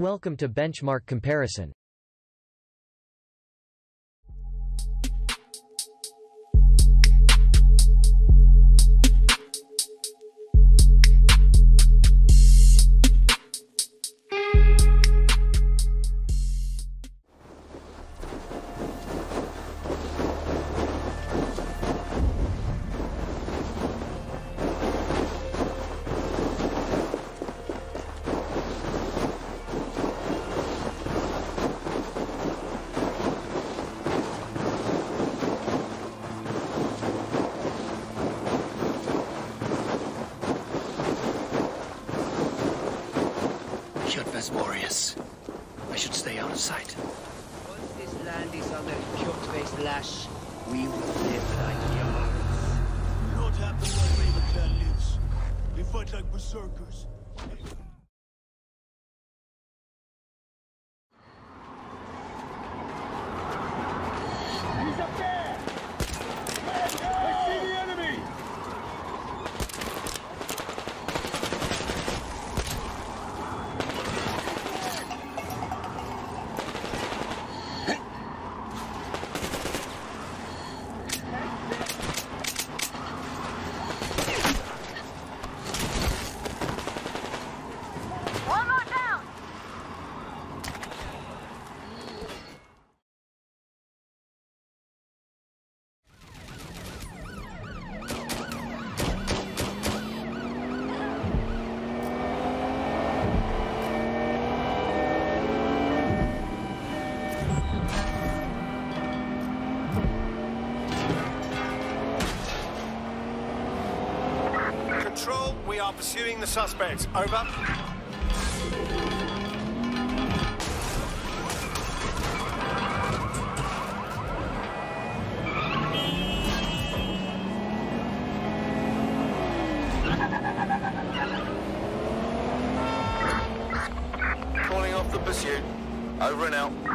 Welcome to Benchmark Comparison. Sight. Once this land is under Kjotve's lash, we will live like jarls. Not happen like Raven Clan lives. They fight like berserkers. Control, we are pursuing the suspects. Over. Calling off the pursuit. Over and out.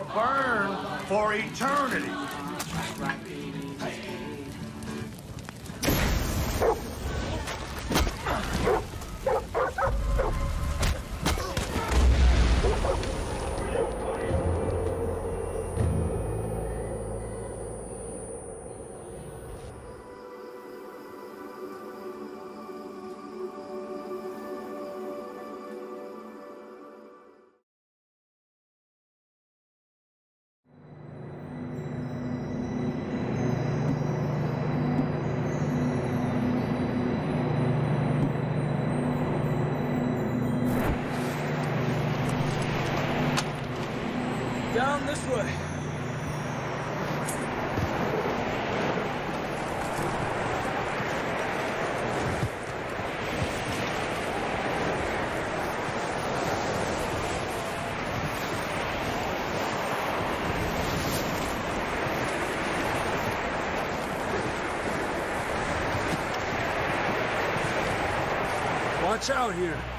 Burn for eternity. This way. Watch out here.